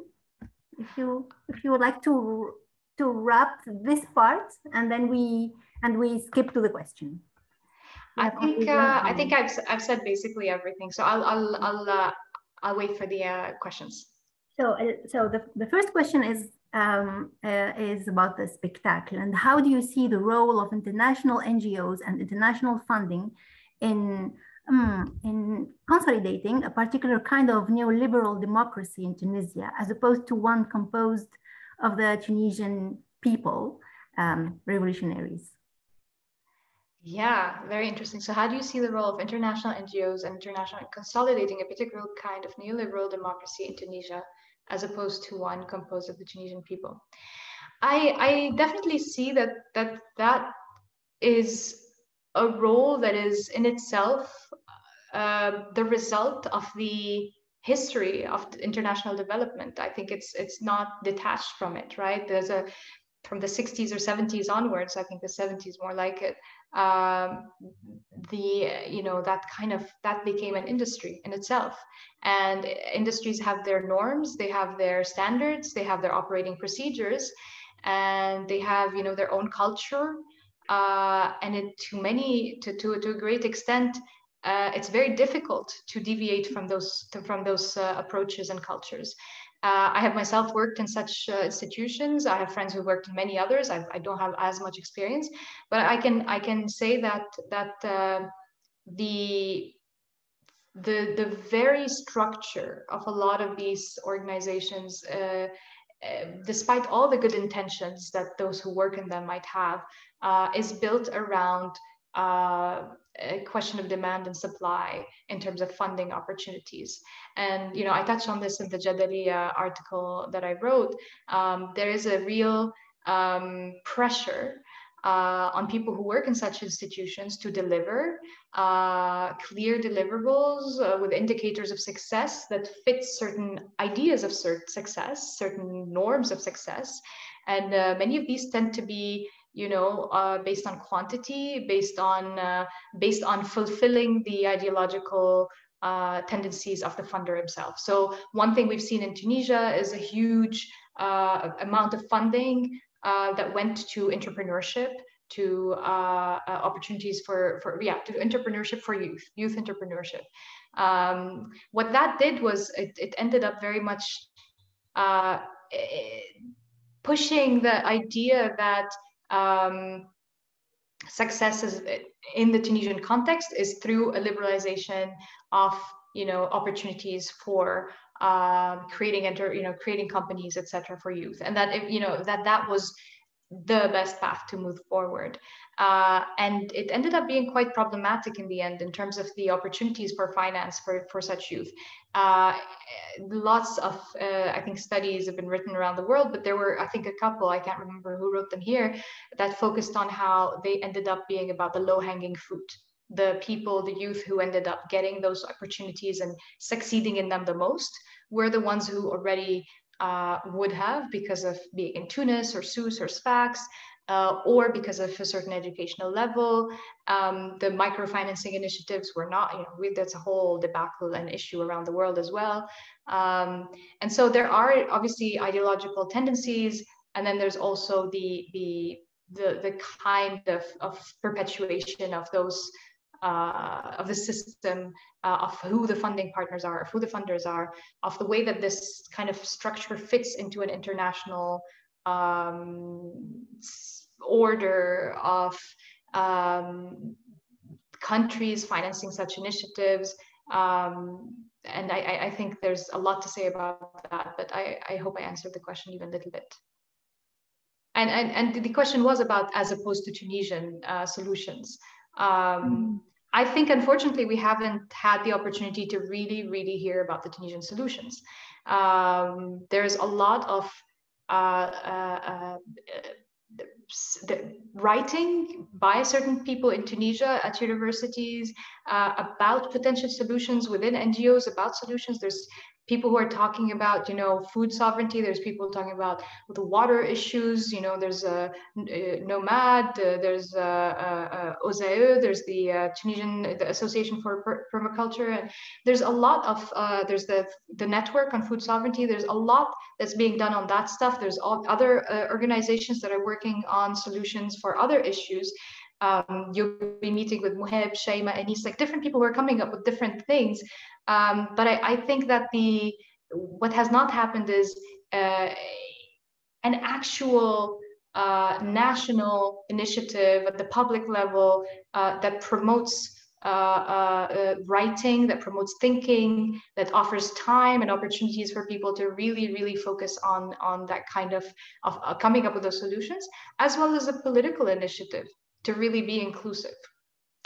if you if you would like to to wrap this part and then we and we skip to the question. I think uh, I think I've I've said basically everything. So I'll I'll I'll uh, I'll wait for the uh, questions. So uh, so the, the first question is um, uh, is about the spectacle and how do you see the role of international NGOs and international funding in um, in consolidating a particular kind of neoliberal democracy in Tunisia, as opposed to one composed of the Tunisian people, um, revolutionaries. Yeah, very interesting. So, how do you see the role of international NGOs and international in consolidating a particular kind of neoliberal democracy in Tunisia, as opposed to one composed of the Tunisian people? I, I definitely see that that that is a role that is in itself uh, the result of the history of international development. I think it's it's not detached from it, right? There's a from the 60s or 70s onwards, I think the 70s more like it, um, the you know that kind of that became an industry in itself. And industries have their norms they have their standards they have their operating procedures and they have you know their own culture. Uh, and it, to many to, to, to a great extent uh, it's very difficult to deviate from those to, from those uh, approaches and cultures uh, I have myself worked in such uh, institutions. I have friends who worked in many others. I, I, don't have as much experience, but I can I can say that that uh, the the the very structure of a lot of these organizations, uh, uh, despite all the good intentions that those who work in them might have, uh, is built around a question of demand and supply in terms of funding opportunities. And you know, I touched on this in the Jadaliyya article that I wrote. Um, there is a real um, pressure uh, on people who work in such institutions to deliver uh, clear deliverables uh, with indicators of success that fit certain ideas of certain success, certain norms of success. And uh, many of these tend to be you know, uh, based on quantity, based on uh, based on fulfilling the ideological uh, tendencies of the funder himself. So one thing we've seen in Tunisia is a huge uh, amount of funding uh, that went to entrepreneurship, to uh, opportunities for for yeah, to entrepreneurship for youth, youth entrepreneurship. Um, what that did was it, it ended up very much. pushing the idea that um, success is, in the Tunisian context is through a liberalization of you know opportunities for um, creating enter you know creating companies etc for youth. And that you know that that was the best path to move forward. Uh, and it ended up being quite problematic in the end in terms of the opportunities for finance for, for such youth. Uh, lots of, uh, I think, studies have been written around the world, but there were, I think, a couple, I can't remember who wrote them here, that focused on how they ended up being about the low hanging fruit. The people, the youth who ended up getting those opportunities and succeeding in them the most were the ones who already uh, would have because of being in Tunis or Sousse or Sfax, uh, or because of a certain educational level. Um, the microfinancing initiatives were not, you know, we, that's a whole debacle and issue around the world as well. Um, and so there are obviously ideological tendencies, and then there's also the the the, the kind of, of perpetuation of those uh, of the system, uh, of who the funding partners are, of who the funders are, of the way that this kind of structure fits into an international um, order of um, countries financing such initiatives. Um, and I, I, think there's a lot to say about that, but I, I hope I answered the question even a little bit. And, and, and the question was about as opposed to Tunisian uh, solutions. Um, mm. I think, unfortunately, we haven't had the opportunity to really, really hear about the Tunisian solutions. Um, there's a lot of uh, uh, uh, writing by certain people in Tunisia at universities uh, about potential solutions within NGOs, about solutions. There's people who are talking about you know food sovereignty there's people talking about the water issues you know there's a, a nomad uh, there's a, a, there's the uh, tunisian the association for per permaculture and there's a lot of uh, there's the the network on food sovereignty. There's a lot that's being done on that stuff. There's all other uh, organizations that are working on solutions for other issues um, you'll be meeting with Muheb, Shaima, and he's like different people who are coming up with different things. Um, but I, I, think that the what has not happened is uh, an actual uh, national initiative at the public level uh, that promotes uh, uh, uh, writing that promotes thinking, that offers time and opportunities for people to really, really focus on, on that kind of, of coming up with those solutions, as well as a political initiative to really be inclusive.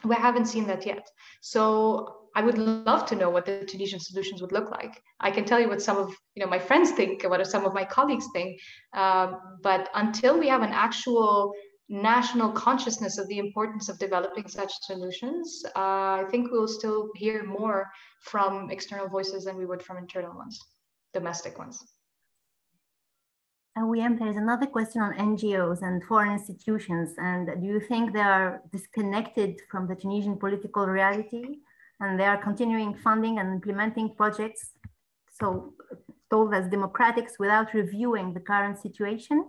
We haven't seen that yet. So I would love to know what the Tunisian solutions would look like. I can tell you what some of you know my friends think, what some of my colleagues think, um, but until we have an actual national consciousness of the importance of developing such solutions, uh, I think we'll still hear more from external voices than we would from internal ones, domestic ones. William, there is another question on NGOs and foreign institutions. And do you think they are disconnected from the Tunisian political reality and they are continuing funding and implementing projects so told as democratics without reviewing the current situation?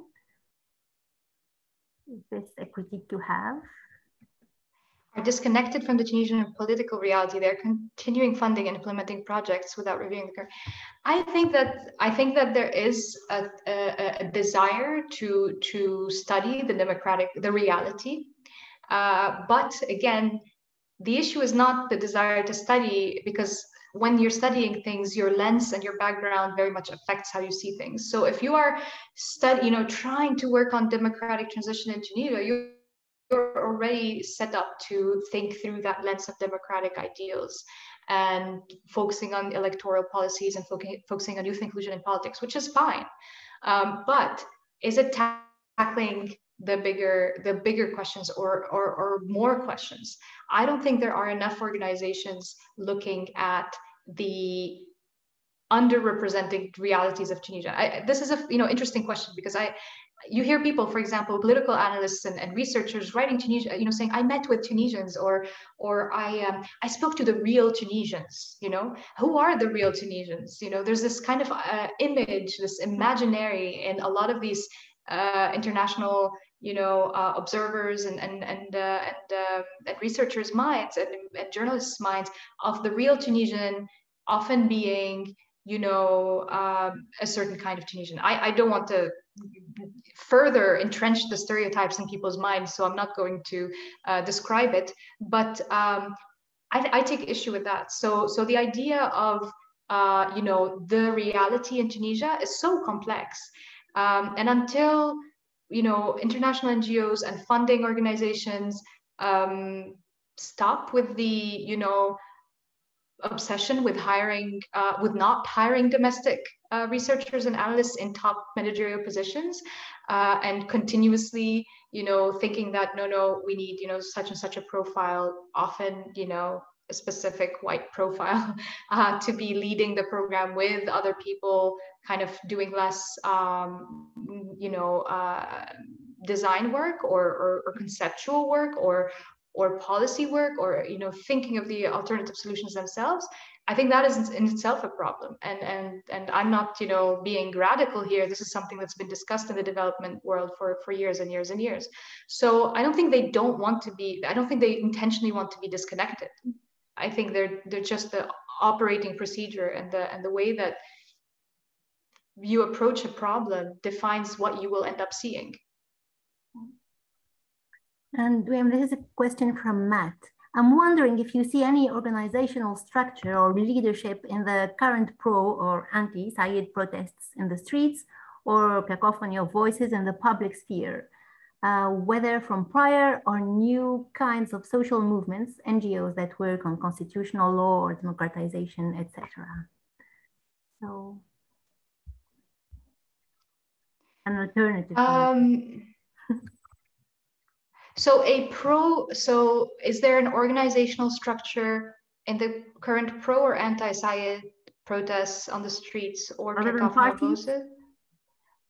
Is this equity to have? Are disconnected from the Tunisian political reality. They're continuing funding and implementing projects without reviewing the current. I think that I think that there is a, a, a desire to to study the democratic the reality, uh, but again, the issue is not the desire to study because when you're studying things your lens and your background very much affects how you see things so if you are study you know trying to work on democratic transition in tunisia you're, you're already set up to think through that lens of democratic ideals and focusing on electoral policies and fo- focusing on youth inclusion in politics which is fine. Um, but is it tackling the bigger the bigger questions or, or or more questions? I don't think there are enough organizations looking at the underrepresented realities of tunisia. I, this is a you know interesting question because i you hear people for example political analysts and, and researchers writing tunisia you know saying i met with tunisians or or i um, i spoke to the real tunisians you know who are the real tunisians you know there's this kind of uh, image this imaginary in a lot of these uh, international you know uh, observers and and and uh, and, uh, and, researchers' minds and, and, journalists' minds of the real Tunisian often being you know um, a certain kind of Tunisian. I, I don't want to further entrench the stereotypes in people's minds, so I'm not going to uh, describe it. But um, I, I, take issue with that. So so the idea of uh, you know the reality in Tunisia is so complex, um, and until you know, international NGOs and funding organizations um, stop with the, you know, obsession with hiring, uh, with not hiring domestic uh, researchers and analysts in top managerial positions, uh, and continuously, you know, thinking that no, no, we need, you know, such and such a profile. Often, you know, a specific white profile [LAUGHS] uh, to be leading the program with other people kind of doing less um, you know uh, design work or, or, or, conceptual work or or policy work or you know thinking of the alternative solutions themselves i think that is in itself a problem. And and and i'm not you know being radical here. This is something that's been discussed in the development world for for years and years and years. So i don't think they don't want to be i don't think they intentionally want to be disconnected. I think they're they're just the operating procedure and the and the way that you approach a problem defines what you will end up seeing. And William, this is a question from Matt. I'm wondering if you see any organizational structure or leadership in the current pro or anti-Saied protests in the streets or cacophony of voices in the public sphere uh, whether from prior or new kinds of social movements, NGOs that work on constitutional law or democratization, etc. So, an alternative. Um, so a pro, so is there an organizational structure in the current pro or anti-Saied protests on the streets or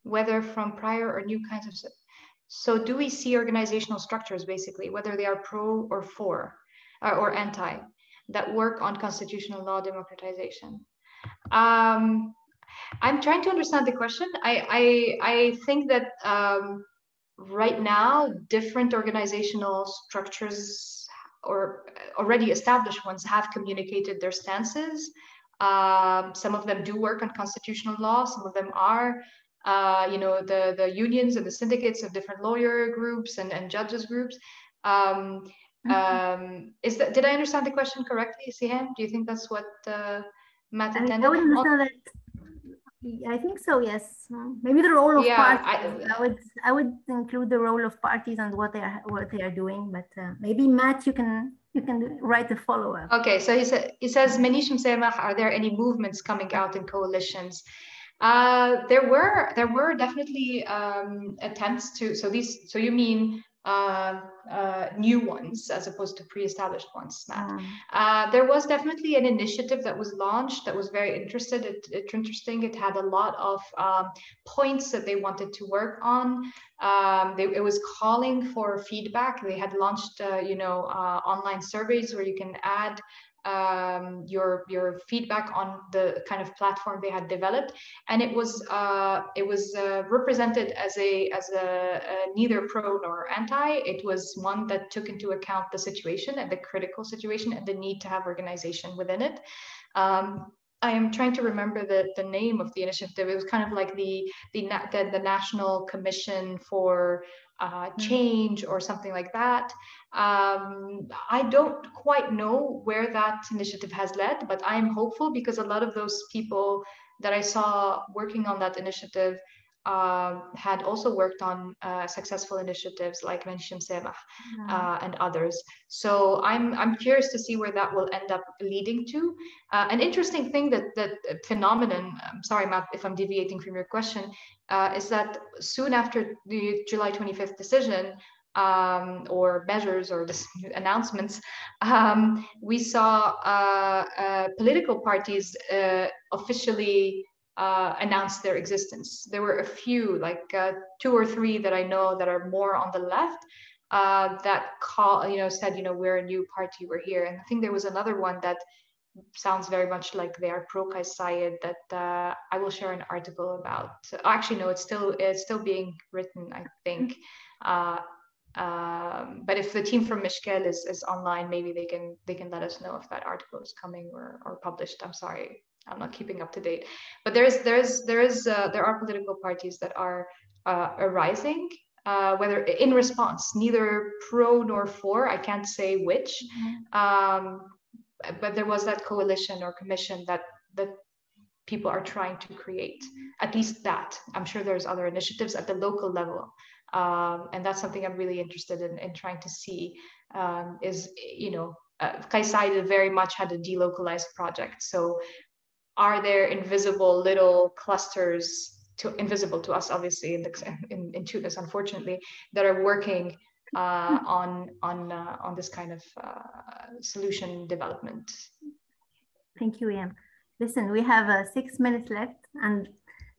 Whether from prior or new kinds of so do we see organizational structures basically, whether they are pro or for uh, or anti, that work on constitutional law democratization? Um, I'm trying to understand the question. I, I, I think that um, right now, different organizational structures or already established ones have communicated their stances. Um, some of them do work on constitutional law, some of them are uh, you know, the, the unions and the syndicates of different lawyer groups and, and judges groups. Um, Mm-hmm. Um, is that did I understand the question correctly, Sihan? Do you think that's what uh, Matt intended? I, I would understand that. I think so. Yes, maybe the role of yeah, parties. I, I, would I would include the role of parties and what they are what they are doing. But uh, maybe Matt, you can you can write a follow up. Okay, so he said he says Manich Msamah, are there any movements coming out in coalitions? Uh, there were there were definitely um, attempts to so these so you mean uh, uh, new ones as opposed to pre-established ones. Matt. Mm. Uh, there was definitely an initiative that was launched that was very interested. It, it interesting. It had a lot of um, points that they wanted to work on. Um, they, it was calling for feedback. They had launched, uh, you know, uh, online surveys where you can add um, your your feedback on the kind of platform they had developed, and it was uh, it was uh, represented as a as a, a, neither pro nor anti. It was one that took into account the situation and the critical situation and the need to have organization within it. Um, I am trying to remember the, the name of the initiative. It was kind of like the the the, the National Commission for uh, mm. change or something like that. Um, I don't quite know where that initiative has led, but I'm hopeful because a lot of those people that I saw working on that initiative uh, had also worked on uh, successful initiatives like Manich Msamah uh, and others. So I'm I'm curious to see where that will end up leading to. Uh, an interesting thing that that phenomenon. I'm sorry, Matt, if I'm deviating from your question, uh, is that soon after the July 25th decision. Um, or measures or this announcements, [LAUGHS] um, we saw uh, political parties officially uh, announced their existence. There were a few, like uh, two or three that I know that are more on the left uh, that call, you know, said, you know, we're a new party, we're here. And I think there was another one that sounds very much like they are pro Kais Saied that uh, I will share an article about. Actually, no, it's still it's still being written, I think. Uh, um, but if the team from Meshkal is, is online, maybe they can they can let us know if that article is coming or, or published. I'm sorry, I'm not keeping up to date, but there is there is there is uh, there are political parties that are uh, arising. Uh, whether in response, neither pro nor for, I can't say which, mm-hmm. um, but there was that coalition or commission that that people are trying to create. At least that. I'm sure there's other initiatives at the local level, um, and that's something I'm really interested in in trying to see. Um, is you know uh, very much had a delocalized project. So are there invisible little clusters to invisible to us obviously in, the, in, in Tunis unfortunately that are working uh, on on uh, on this kind of uh, solution development? Thank you Ian. Listen we have uh, six minutes left and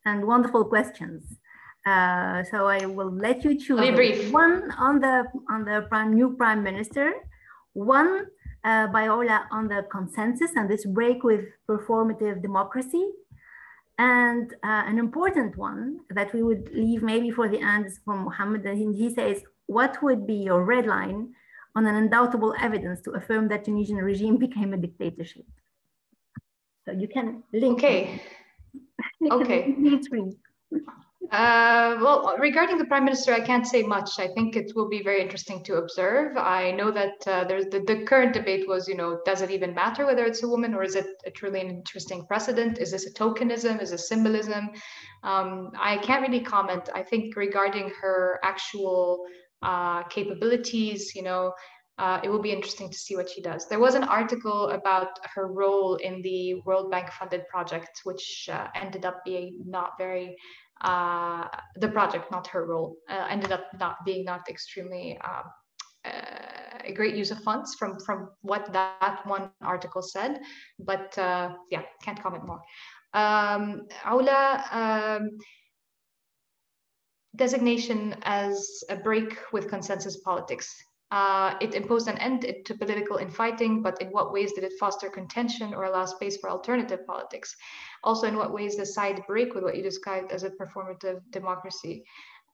and wonderful questions. Uh, so I will let you choose one on the on the prime new prime minister one uh, Biola on the consensus and this break with performative democracy. And uh, an important one that we would leave maybe for the end is from Mohammed. And he says, what would be your red line on an undoubtable evidence to affirm that Tunisian regime [LAUGHS] became a dictatorship? So you can link. Okay. [LAUGHS] okay. Uh, well, regarding the prime minister, I can't say much. I think it will be very interesting to observe. I know that uh, there's the, the current debate was, you know, does it even matter whether it's a woman or is it a truly an interesting precedent? Is this a tokenism? Is it symbolism? Um, I can't really comment. I think regarding her actual uh, capabilities, you know, uh, it will be interesting to see what she does. There was an article about her role in the World Bank funded project, which uh, ended up being not very uh, the project, not her role, uh, ended up not being not extremely um, uh, a great use of funds from from what that one article said. But uh, yeah, can't comment more. Um, Aula um, designation as a break with consensus politics. Uh, it imposed an end to political infighting, but in what ways did it foster contention or allow space for alternative politics? Also, in what ways does Saied break with what you described as a performative democracy?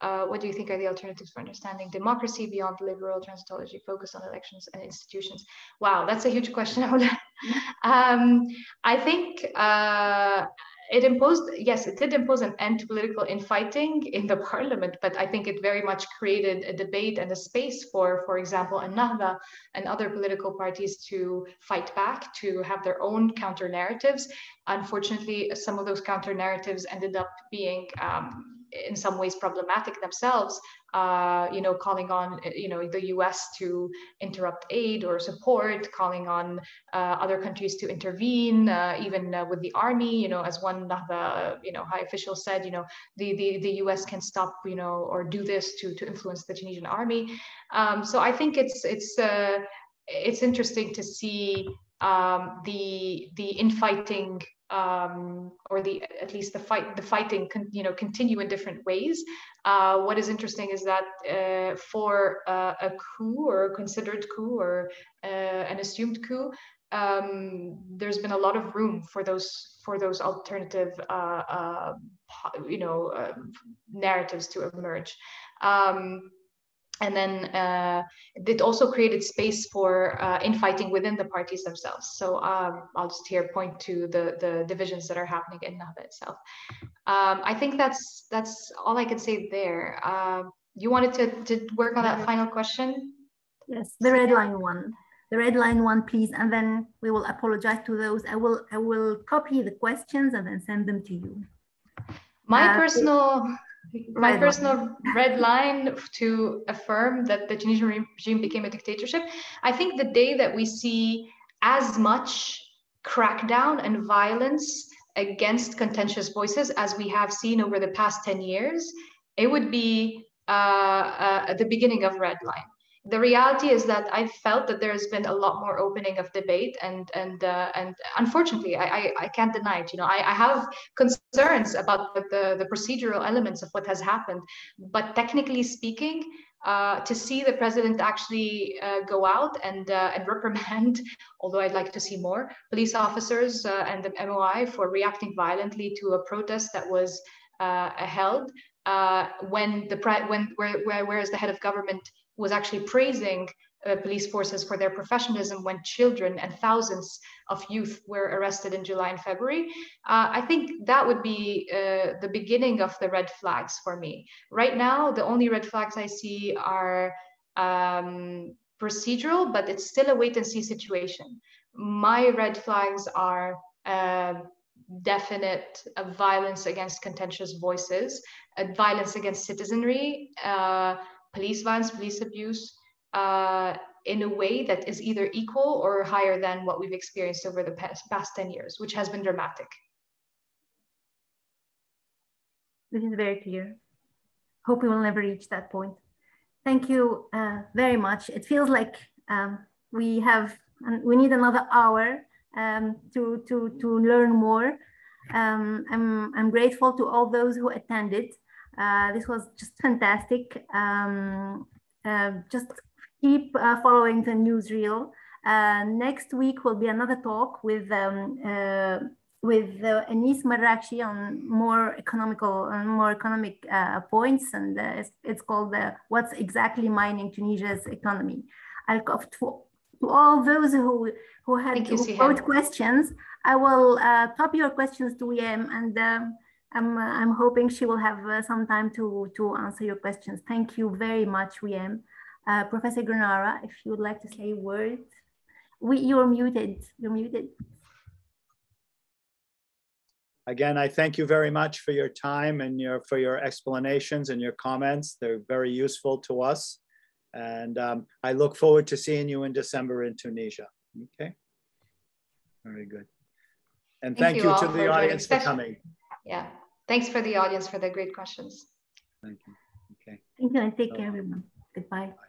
Uh, what do you think are the alternatives for understanding democracy beyond liberal transitology focused on elections and institutions? Wow, that's a huge question. [LAUGHS] um, I think uh, it imposed, yes, it did impose an end to political infighting in the [LAUGHS] parliament, but I think it very much created a debate and a space for, for example, Ennahda and other political parties to fight back, to have their own counter narratives. Unfortunately, some of those counter narratives ended up being um, in some ways problematic themselves, uh, you know, calling on, you know, the US to interrupt aid or support, calling on uh, other countries to intervene, uh, even uh, with the army, you know, as one the, you know, high official said, you know, the, the, the US can stop, you know, or do this to, to influence the Tunisian army. Um, so I think it's, it's, uh, it's interesting to see um, the, the infighting um, or the at least the fight the fighting con, you know continue in different ways. Uh, what is interesting is that uh, for uh, a coup or a considered coup or uh, an assumed coup, um, there's been a lot of room for those for those alternative uh, uh, you know narratives to emerge. Um, and then uh, it also created space for uh, infighting within the parties themselves. So um, I'll just here point to the the divisions that are happening in Ennahda itself. Um, I think that's that's all I can say there. Uh, you wanted to, to work on that final question? Yes, the red line one. The red line one, please, and then we will apologize to those. I will I will copy the questions and then send them to you. My uh, personal my red personal line. red line to affirm that the Tunisian regime became a dictatorship. I think the day that we see as much crackdown and violence against contentious voices as we have seen over the past 10 years, it would be uh, uh, the beginning of red line the reality is that I felt that there has been a lot more opening of debate, and and uh, and unfortunately, I, I, I can't deny it. You know, I, I have concerns about the, the, the procedural elements of what has happened, but technically speaking, uh, to see the president actually uh, go out and uh, and reprimand, [LAUGHS] although I'd like to see more police officers uh, and the MOI for reacting violently to a protest that was uh, held when the when where, where whereas the head of government was actually praising uh, police forces for their professionalism when children and thousands of youth were arrested in July and February. Uh, I think that would be uh, the beginning of the red flags for me. Right now, the only red flags I see are um, procedural, but it's still a wait and see situation. My red flags are uh, definite uh, violence against contentious voices, uh, violence against citizenry, uh, police violence, police abuse uh, in a way that is either equal or higher than what we've experienced over the past, past 10 years, which has been dramatic. This is very clear. Hope we will never reach that point. Thank you uh, very much. It feels like um, we have, we need another hour um, to, to, to learn more. Um, I'm, I'm grateful to all those who attended. Uh, this was just fantastic. Um, uh, just keep uh, following the newsreel. Uh, next week will be another talk with um, uh, with uh, Anis Marrakchi on more economical and more economic points, and it's, it's, called "What's exactly mining Tunisia's economy." I'll to, to all those who who had who questions. I will copy your questions to Ouiem and. Um, I'm, uh, I'm hoping she will have uh, some time to, to answer your questions. Thank you very much, Ouiem. Uh, Professor Granara, if you would like to say a word. We, you're muted, you're muted. Again, I thank you very much for your time and your, for your explanations and your comments. They're very useful to us. And um, I look forward to seeing you in December in Tunisia. Okay, very good. And thank, thank you, you to the audience for coming. Yeah. Thanks for the audience for the great questions. Thank you. Okay. Thank you and take care, everyone. Goodbye. Bye.